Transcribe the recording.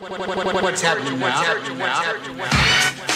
What's happening now?